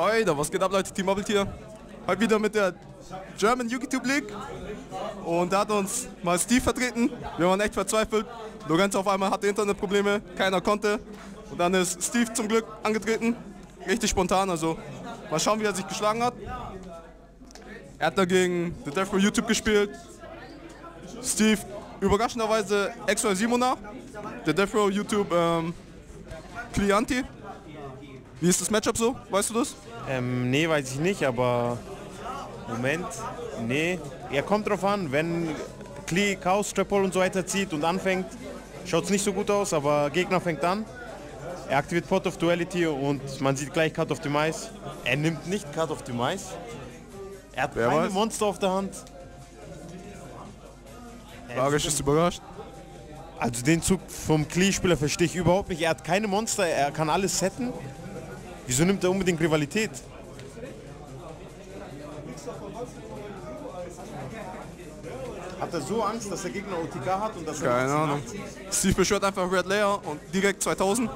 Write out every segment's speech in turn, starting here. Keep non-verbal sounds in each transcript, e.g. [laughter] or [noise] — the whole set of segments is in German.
Alter, was geht ab, Leute? Team Mobbelt hier. Heute wieder mit der German YouTube League. Und da hat uns mal Steve vertreten. Wir waren echt verzweifelt. Lorenz auf einmal hatte Internetprobleme, keiner konnte. Und dann ist Steve zum Glück angetreten. Richtig spontan, also mal schauen, wie er sich geschlagen hat. Er hat dagegen The Death Row YouTube gespielt. Steve überraschenderweise extra Simona. The Death Row YouTube ähm, Clianti. Wie ist das Matchup so? Weißt du das? Ähm, nee, weiß ich nicht, aber Moment, nee. Er kommt drauf an, wenn Klee Chaos, Trapol und so weiter zieht und anfängt, schaut es nicht so gut aus, aber Gegner fängt an. Er aktiviert Pot of Duality und man sieht gleich Cut of the Mice. Er nimmt nicht Cut of the Mice. Er hat Wer keine weiß? Monster auf der Hand. Barisch ist überrascht. Also den Zug vom Klee-Spieler verstehe ich überhaupt nicht. Er hat keine Monster, er kann alles setten. Wieso nimmt er unbedingt Rivalität? Hat er so Angst, dass der Gegner OTK hat und dass er Keine Ahnung. Steve beschwört einfach Red Layer und direkt 2000.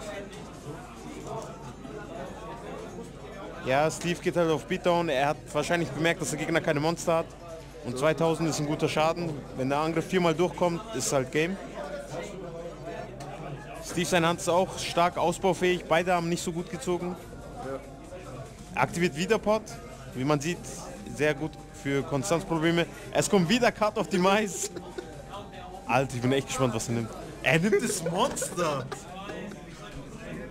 Ja, Steve geht halt auf Beatdown. Er hat wahrscheinlich bemerkt, dass der Gegner keine Monster hat. Und 2000 ist ein guter Schaden. Wenn der Angriff viermal durchkommt, ist halt Game. Steve seine Hand ist auch stark ausbaufähig. Beide haben nicht so gut gezogen. Aktiviert wieder Pot. Wie man sieht, sehr gut für Konstanzprobleme. Es kommt wieder Cut of the Mice. Alter, ich bin echt gespannt, was er nimmt. Er nimmt das Monster.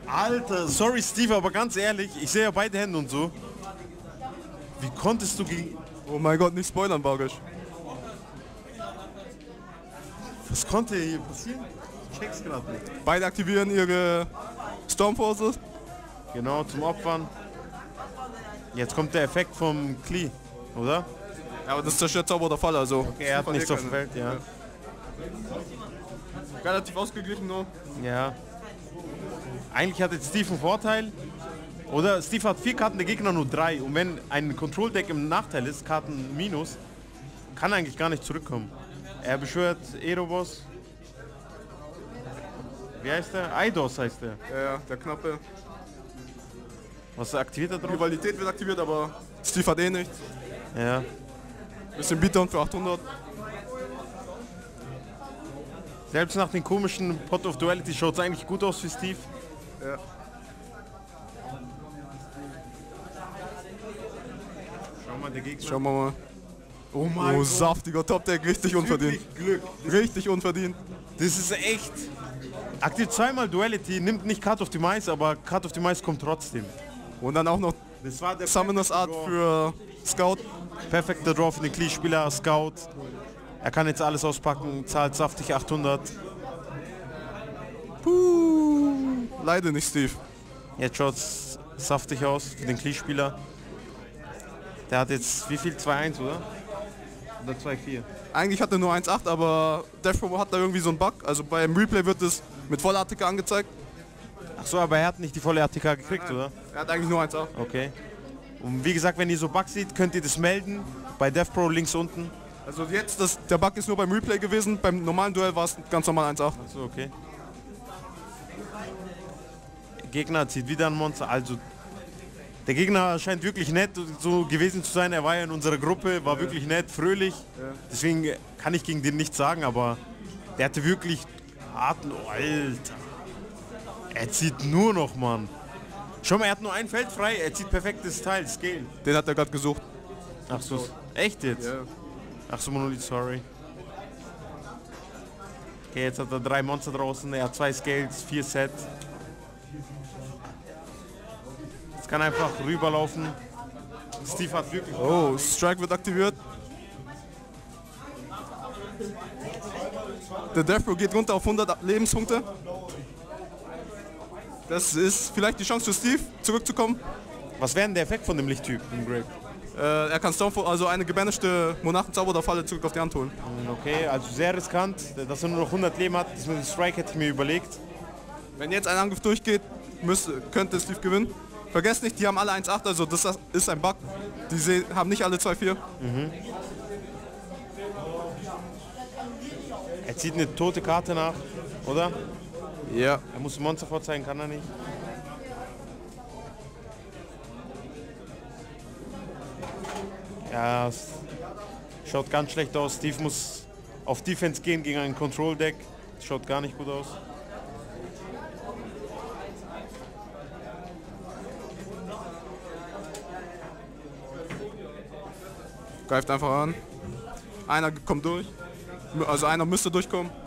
Alter, sorry Steve, aber ganz ehrlich, ich sehe ja beide Hände und so. Wie konntest du gegen... Oh mein Gott, nicht spoilern, Barisch. Was konnte hier passieren? Ich check's gerade nicht. Beide aktivieren ihre Stormforces. Genau, zum Opfern. Jetzt kommt der Effekt vom Klee, oder? Ja, aber das zerstört Zauber oder Fall, also. Okay, er hat nichts auf dem Feld, ja. Relativ ausgeglichen nur. Ja. Eigentlich hat jetzt Steve einen Vorteil. Oder Steve hat vier Karten, der Gegner nur drei. Und wenn ein Control-Deck im Nachteil ist, Karten minus, kann er eigentlich gar nicht zurückkommen. Er beschwört Erobos. Wie heißt der? Eidos heißt der. Ja, ja, der knappe. Was aktiviert er drauf? Rivalität wird aktiviert, aber Steve hat eh nichts. Ja. Bisschen Beatdown für 800. Selbst nach den komischen Pot of Duality schaut es eigentlich gut aus für Steve. Ja. Schau mal, der Gegner. Schauen wir mal. Oh mein Oh, saftiger Top-Deck, richtig unverdient. Glück. Richtig unverdient. Das ist echt. Aktiviert zweimal Duality, nimmt nicht Cut of the Mice, aber Cut of the Mice kommt trotzdem. Und dann auch noch Das war der Summoners Art für Scout. Perfekter Draw für den Klee-Spieler, Scout. Er kann jetzt alles auspacken, zahlt saftig 800. Puh. Leider nicht Steve. Jetzt schaut es saftig aus für den Klee-Spieler. Der hat jetzt wie viel? 2-1, oder? Oder 2-4? Eigentlich hat er nur 1,8, aber Death Row hat da irgendwie so einen Bug. Also beim Replay wird es mit voller angezeigt. Ach so, aber er hat nicht die volle ATK gekriegt, oder? Er hat eigentlich nur 1,8. Okay. Und wie gesagt, wenn ihr so Bugs seht, könnt ihr das melden. Bei Death Pro links unten. Also jetzt, das, der Bug ist nur beim Replay gewesen. Beim normalen Duell war es ganz normal 1,8. So, okay. Gegner zieht wieder ein Monster. Also der Gegner scheint wirklich nett so gewesen zu sein. Er war ja in unserer Gruppe, war wirklich nett, fröhlich. Deswegen kann ich gegen den nichts sagen, aber der hatte wirklich harten. Oh, Alter. Er zieht nur noch, Mann. Schau mal, er hat nur ein Feld frei. Er zieht perfektes Teil, Scale. Den hat er gerade gesucht. Ach so, echt jetzt? Ach so, Monolith, sorry. Okay, jetzt hat er drei Monster draußen, er hat zwei Scales, vier Set. Jetzt kann er einfach rüberlaufen. Steve hat wirklich... Oh, Strike wird aktiviert. Der Death Row geht runter auf 100 Lebenspunkte. Das ist vielleicht die Chance für Steve, zurückzukommen. Was wäre denn der Effekt von dem Lichttyp im Grave? Äh, er kann Stormfall, also eine oder Falle zurück auf die Hand holen. Okay, also sehr riskant, dass er nur noch 100 Leben hat. Das mit dem Strike hätte ich mir überlegt. Wenn jetzt ein Angriff durchgeht, müsste, könnte Steve gewinnen. Vergesst nicht, die haben alle 1,8, also das ist ein Bug. Die haben nicht alle 2,4. Er zieht eine tote Karte nach, oder? Ja. Er muss Monster vorzeigen, kann er nicht. Ja, es schaut ganz schlecht aus. Steve muss auf Defense gehen gegen ein Control Deck. Schaut gar nicht gut aus. Greift einfach an. Einer kommt durch. Also einer müsste durchkommen.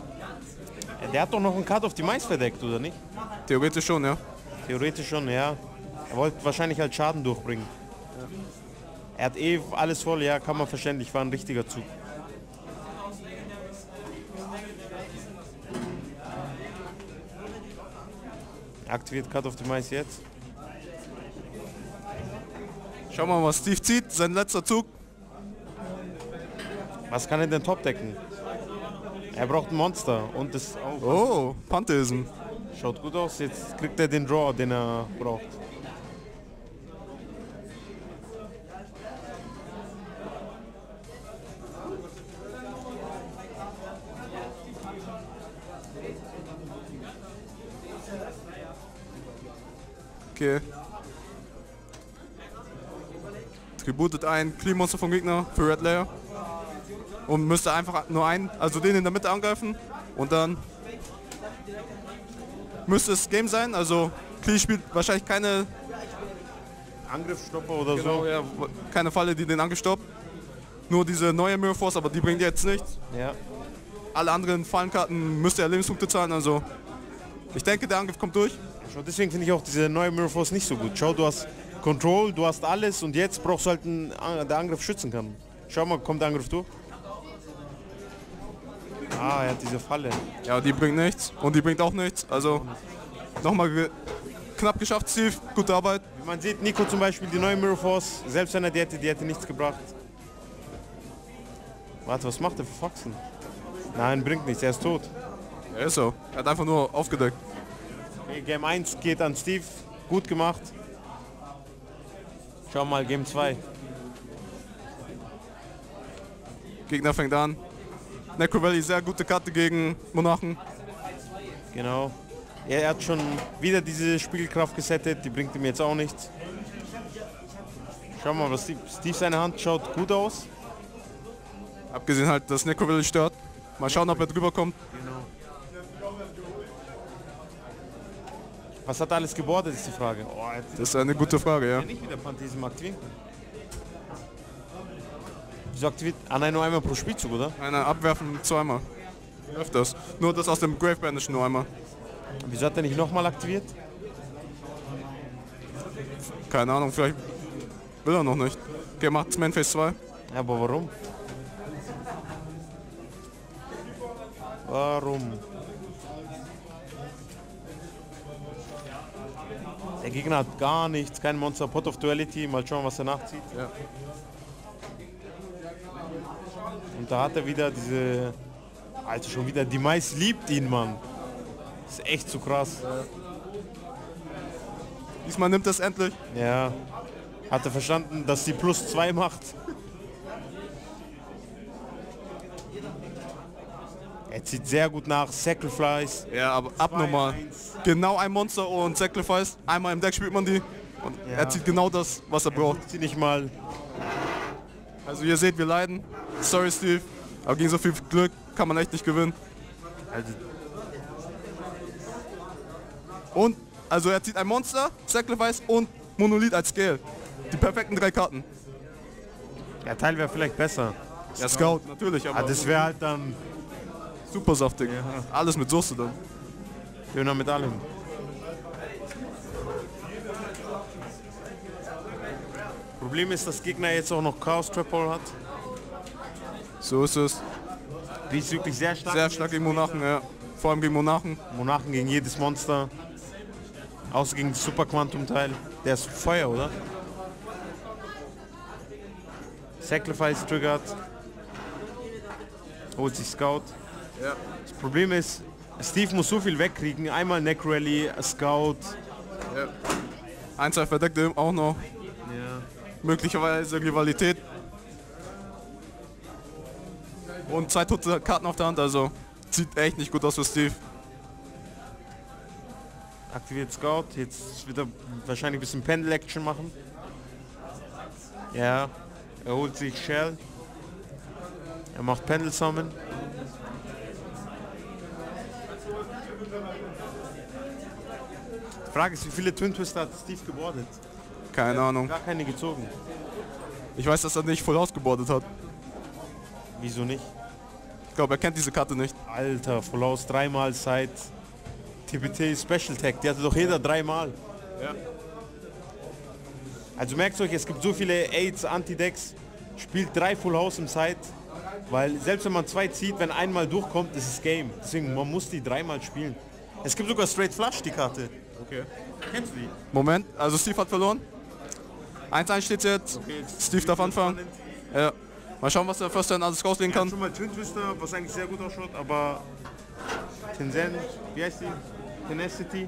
Der hat doch noch einen Cut auf die Mais verdeckt, oder nicht? Theoretisch schon, ja. Theoretisch schon, ja. Er wollte wahrscheinlich halt Schaden durchbringen. Er hat eh alles voll, ja, kann man verständlich, war ein richtiger Zug. Aktiviert Cut of the Mais jetzt. Schauen wir mal, was Steve zieht. Sein letzter Zug. Was kann er denn top decken? Er braucht ein Monster und das auch. Oh, Pantheism. Schaut gut aus, jetzt kriegt er den Draw, den er braucht. Okay. Tributet ein Clean-Monster vom Gegner für Red Layer. Und müsste einfach nur einen, also den in der Mitte angreifen. Und dann müsste es Game sein. Also Klee spielt wahrscheinlich keine, Angriffsstopper oder genau, so. ja, keine Falle, die den angestoppt. Nur diese neue Mirror Force, aber die bringt jetzt nichts. Ja. Alle anderen Fallenkarten müsste er Lebenspunkte zahlen. Also ich denke, der Angriff kommt durch. Schau, deswegen finde ich auch diese neue Mirror Force nicht so gut. Schau, du hast Control, du hast alles und jetzt brauchst du halt einen, der Angriff schützen kann. Schau mal, kommt der Angriff durch? Ah, er hat diese Falle. Ja, die bringt nichts. Und die bringt auch nichts. Also nochmal ge knapp geschafft, Steve. Gute Arbeit. Wie man sieht, Nico zum Beispiel, die neue Mirror Force, selbst wenn er die hätte, die hätte nichts gebracht. Warte, was macht er für Faxen? Nein, bringt nichts, er ist tot. Er ist so. Er hat einfach nur aufgedeckt. Okay, Game 1 geht an Steve, gut gemacht. Schau mal, Game 2. Gegner fängt an. Necro Valley, sehr gute Karte gegen Monarchen. Genau. Er hat schon wieder diese Spielkraft gesettet, die bringt ihm jetzt auch nichts. Schau mal, was Steve, Steve seine Hand schaut gut aus. Abgesehen halt, dass Necro Valley stört. Mal schauen, ob er drüber kommt. Was hat er alles gebordet, ist die Frage. Oh, Das ist eine gute Frage, ja. nicht wieder Phantasm aktivieren können. Wieso aktiviert? Ah nein, nur einmal pro Spielzug, oder? Einer abwerfen zweimal. Öfters. Nur das aus dem Grave Banish nur einmal. Wieso hat er nicht nochmal aktiviert? Keine Ahnung, vielleicht will er noch nicht. Okay, macht's Manface 2. Ja, aber warum? Warum? Der Gegner hat gar nichts, kein Monster Pot of Duality. Mal schauen, was er nachzieht. Ja. Und da hat er wieder diese... Alter, schon wieder. Die Mais liebt ihn, Mann. Das ist echt zu krass. Diesmal nimmt es endlich. Ja. Hat er verstanden, dass sie plus zwei macht? Er zieht sehr gut nach. Sacrifice. Ja, aber abnormal. Genau ein Monster und Sacrifice. Einmal im Deck spielt man die. Und Ja. er zieht genau das, was er braucht. Sie nicht mal. Also ihr seht, wir leiden. Sorry Steve. Aber gegen so viel Glück kann man echt nicht gewinnen. Also, Und, also er zieht ein Monster, Sacrifice und Monolith als Scale. Die perfekten drei Karten. der Teil wäre vielleicht besser. Ja, Scout, natürlich, aber Ah, das wäre halt dann super saftig. Alles mit Soße dann. Döner mit allem. Problem ist, dass Gegner jetzt auch noch Chaos Trap Hole hat. So ist es. Die ist wirklich sehr stark. Sehr stark gegen Monarchen, ja. Vor allem gegen Monarchen. Monarchen gegen jedes Monster. Außer gegen das Super Quantum Teil. Der ist Feuer, oder? Sacrifice triggert. Holt sich Scout. Ja. Das Problem ist, Steve muss so viel wegkriegen. Einmal Neck Rally, Scout. ja. Ein, zwei Verdeckte auch noch. Möglicherweise Rivalität. Und zwei tote Karten auf der Hand, also sieht echt nicht gut aus für Steve. Aktiviert Scout. Jetzt wird er wahrscheinlich ein bisschen Pendel Action machen. Ja. Er holt sich Shell. Er macht Pendel Summon. Die Frage ist, wie viele Twin Twister hat Steve gebordet? Keine Ahnung. Gar keine gezogen. Ich weiß, dass er nicht voll ausgebordet hat. Wieso nicht? Ich glaube, er kennt diese Karte nicht. Alter, Full House dreimal seit TPT Special Tag. Die hatte doch jeder dreimal. Ja. Also merkt euch, es gibt so viele Aids, Anti-Decks. Spielt drei Full House im Side. Weil selbst wenn man zwei zieht, wenn einmal durchkommt, ist es Game. Deswegen, man muss die dreimal spielen. Es gibt sogar Straight Flush, die Karte. Okay. Kennst du die? Moment, also Steve hat verloren. 1-1 steht jetzt. Okay, Steve darf anfangen. Ja. Mal schauen, was der First Turn alles rauslegen Kann schon mal Twin Twister, was eigentlich sehr gut ausschaut, aber Tenzen, wie heißt die? Tenacity.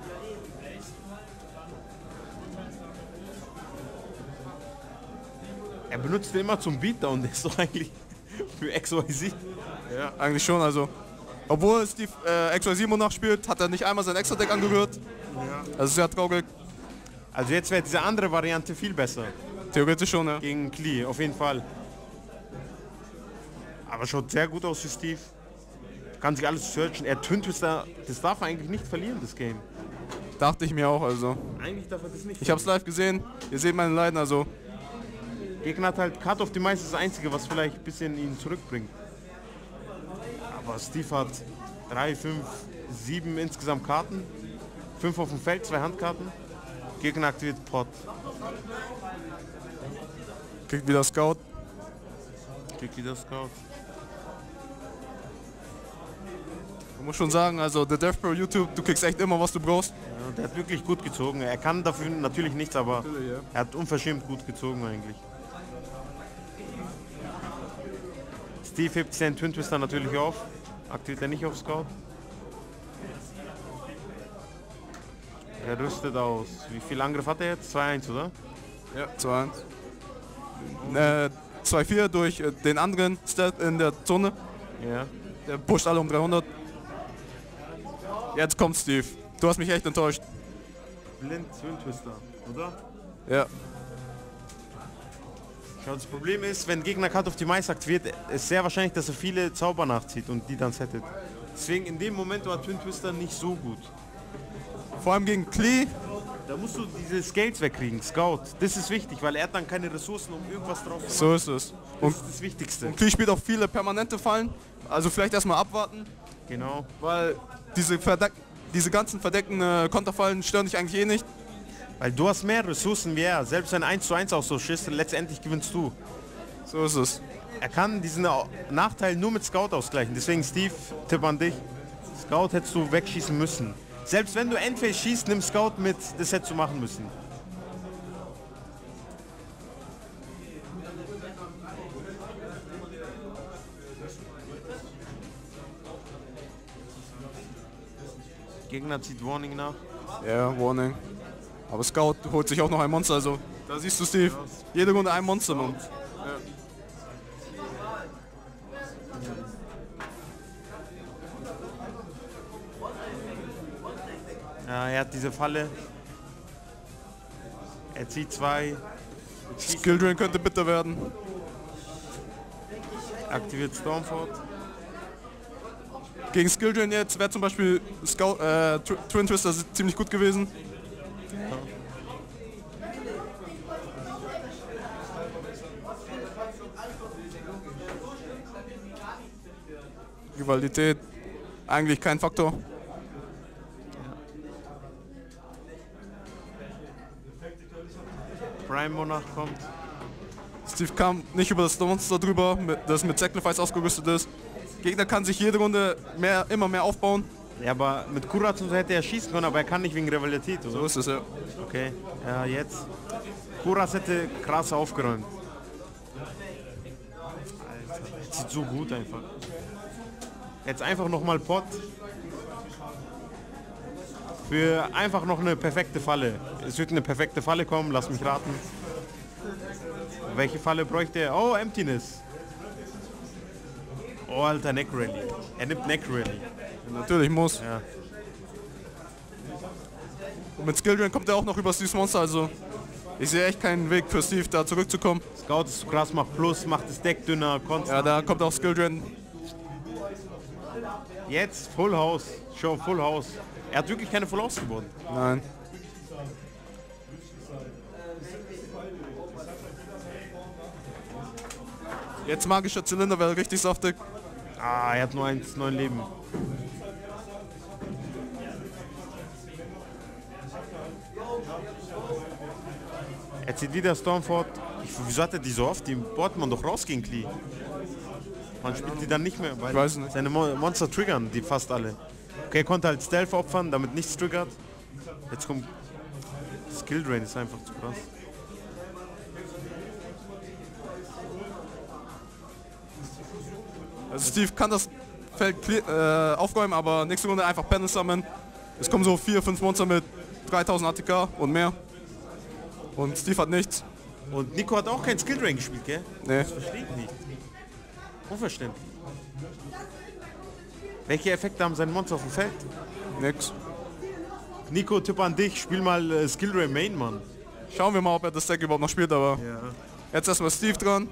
Er benutzt den immer zum Beatdown, der ist doch eigentlich [laughs] für XYZ. Ja, eigentlich schon. Also, obwohl Steve äh, XYZ Monarch spielt, hat er nicht einmal sein Extra-Deck angerührt. Also sehr traurig. Also jetzt wäre diese andere Variante viel besser. Theoretisch schon, ja. Gegen Klee, auf jeden Fall. Aber schaut sehr gut aus für Steve. Kann sich alles searchen. Er Twin Twister, das darf er eigentlich nicht verlieren, das Game. Dachte ich mir auch, also. Eigentlich darf er das nicht Ich habe es live gesehen. Ihr seht meine Leiden, also. Gegner hat halt Cut of the Mice das einzige, was vielleicht ein bisschen ihn zurückbringt. Aber Steve hat 3, 5, 7 insgesamt Karten. 5 auf dem Feld, zwei Handkarten. Gegner aktiviert Pot. Kriegt wieder Scout. Kriegt wieder Scout. Ich muss schon sagen, also der Death Pro YouTube, du kriegst echt immer, was du brauchst. Ja, der hat wirklich gut gezogen. Er kann dafür natürlich nichts, aber er hat unverschämt gut gezogen eigentlich. Steve hebt seinen Twin Twister natürlich auf. Aktiviert er nicht auf Scout. Er rüstet aus. Wie viel Angriff hat er jetzt? 2-1, oder? Ja, 2-1. Äh, 2-4 durch äh, den anderen Stat in der Zone. Ja. Der pusht alle um 300. Jetzt kommt Steve. Du hast mich echt enttäuscht. Blind Twin Twister, oder? Ja. Schau, das Problem ist, wenn Gegner Cut of the Mice aktiviert, ist sehr wahrscheinlich, dass er viele Zauber nachzieht und die dann settet. Deswegen in dem Moment war Twin Twister nicht so gut. Vor allem gegen Klee. Da musst du diese Scales wegkriegen, Scout. Das ist wichtig, weil er hat dann keine Ressourcen, um irgendwas drauf zu machen. So ist es. Das Und ist das Wichtigste. Klee spielt auch viele permanente Fallen. Also vielleicht erstmal abwarten, Genau. weil diese, verdeck diese ganzen verdeckten äh, Konterfallen stören dich eigentlich eh nicht. Weil du hast mehr Ressourcen wie er. Selbst wenn 1 zu 1 auch so schießt, letztendlich gewinnst du. So ist es. Er kann diesen Nachteil nur mit Scout ausgleichen. Deswegen Steve, Tipp an dich. Scout hättest du wegschießen müssen. Selbst wenn du Endphase schießt, nimm Scout mit. Das hättest du machen müssen. Gegner zieht Warning nach. Ja, Warning. Aber Scout holt sich auch noch ein Monster, also da siehst du Steve. Jede Runde ein Monster, Mann. Ja, er hat diese Falle. Er zieht zwei, Skill Drain könnte bitter werden. aktiviert Stormfort. Gegen Skill Drain jetzt wäre zum Beispiel Scout, äh, Tw- Twin Twister ziemlich gut gewesen. Rivalität eigentlich kein Faktor. Prime Monarch kommt. Steve kam nicht über das Monster drüber, mit, das mit Sacrifice ausgerüstet ist. Gegner kann sich jede Runde mehr, immer mehr aufbauen. Ja, aber mit Kurat und so hätte er schießen können, aber er kann nicht wegen Rivalität, oder? So ist es ja. Okay, ja, jetzt. Kuras hätte krass aufgeräumt. Alter, das sieht so gut einfach. Jetzt einfach nochmal Pot. Für einfach noch eine perfekte Falle. Es wird eine perfekte Falle kommen, lass mich raten. Welche Falle bräuchte er? Oh, Emptiness. Oh, alter, Neck Rally. Er nimmt Neck Rally. Natürlich muss. Ja. Und mit Skill Drain kommt er auch noch über Steve's Monster, also ich sehe echt keinen Weg für Steve da zurückzukommen. Scout ist zu krass, macht Plus, macht das Deck dünner, konstant. Ja, da kommt auch Skill drin. Jetzt Full House, Show Full House. Er hat wirklich keine Full House geboten. Nein. Jetzt magischer Zylinder wäre richtig saftig. Ah, er hat nur eins, neun Leben. Er zieht wieder Stormford. Ich, wieso hat er die so oft? Die bohrt man doch raus gegen Klee. Man spielt die dann nicht mehr, weil nicht. seine Mo Monster triggern die fast alle. Okay, er konnte halt Stealth opfern, damit nichts triggert. Jetzt kommt Skill Drain, ist einfach zu krass. Steve kann das Feld äh, aufräumen, aber nächste Runde einfach Panel sammeln. Es kommen so vier, fünf Monster mit 3000 ATK und mehr. Und Steve hat nichts. Und Nico hat auch kein Skill Drain gespielt, gell? Nee. Verstehe ich nicht. Unverständlich. Welche Effekte haben seine Monster auf dem Feld? Nix. Nico, Tipp an dich, spiel mal äh, Skill Ray Main, Mann. Schauen wir mal, ob er das Deck überhaupt noch spielt, aber Ja. jetzt erstmal Steve dran.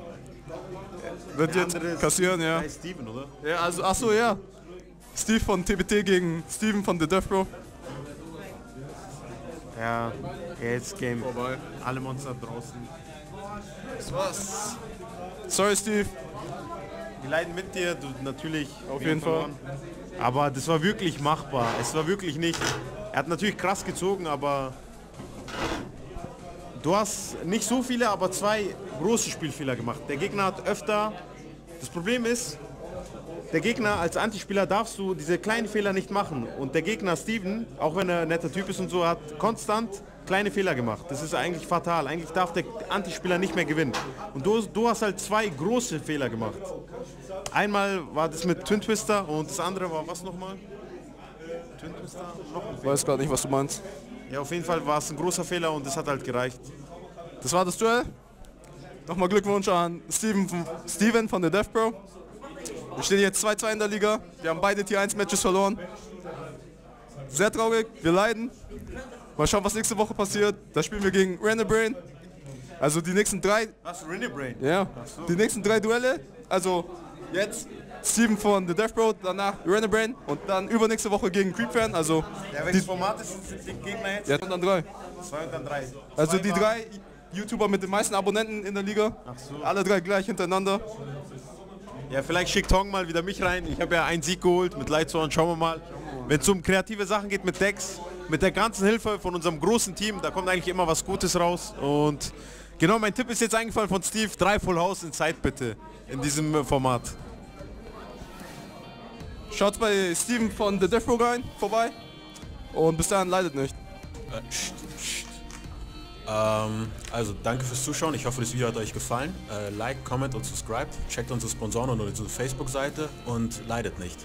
Wird Der jetzt kassieren, ja. Heißt Steven, oder? Ja, also, ach so, ja. Steve von TBT gegen Steven von The Death Bro. Ja, jetzt Game. Vorbei. Alle Monster draußen. Das war's. Sorry, Steve. Wir leiden mit dir, du natürlich. Auf jeden Fall. verloren. Aber das war wirklich machbar. Es war wirklich nicht. Er hat natürlich krass gezogen, aber du hast nicht so viele, aber zwei große Spielfehler gemacht. Der Gegner hat öfter. Das Problem ist, der Gegner als Antispieler darfst du diese kleinen Fehler nicht machen. Und der Gegner Steven, auch wenn er ein netter Typ ist und so, hat konstant kleine Fehler gemacht. Das ist eigentlich fatal. Eigentlich darf der Antispieler nicht mehr gewinnen. Und du, du hast halt zwei große Fehler gemacht. Einmal war das mit Twin Twister und das andere war was nochmal? Twin Twister? Noch ein Fehler. Weiß gerade nicht, was du meinst. Ja, auf jeden Fall war es ein großer Fehler und das hat halt gereicht. Das war das Duell. Nochmal Glückwunsch an Steven von, Steven von The Death Bro. Wir stehen jetzt 2-2 in der Liga. Wir haben beide Tier 1 Matches verloren. Sehr traurig, wir leiden. Mal schauen, was nächste Woche passiert. Da spielen wir gegen Random Brain. Also die nächsten drei, Was? Brain? ja, die nächsten drei Duelle. Also jetzt Steven von The Death Bro, danach Random Brain und dann übernächste Woche gegen Creep Fan. Also Ja, welches Format ist die Gegner jetzt? ja, und dann drei. Zwei und dann drei. Also die drei YouTuber mit den meisten Abonnenten in der Liga. so. Alle drei gleich hintereinander. Ja, vielleicht schickt Hong mal wieder mich rein. Ich habe ja einen Sieg geholt mit Lightshorn. Schauen wir mal. Wenn es um kreative Sachen geht mit Decks, mit der ganzen Hilfe von unserem großen Team, da kommt eigentlich immer was Gutes raus. Und genau, mein Tipp ist jetzt eingefallen von Steve. Drei Full House in Zeit bitte. In diesem Format. Schaut bei Steven von The Death Row rein, vorbei. Und bis dahin leidet nicht. Äh. Ähm, also danke fürs Zuschauen. Ich hoffe, das Video hat euch gefallen. Äh, like, comment und subscribe. Checkt unsere Sponsoren und unsere Facebook-Seite und leidet nicht.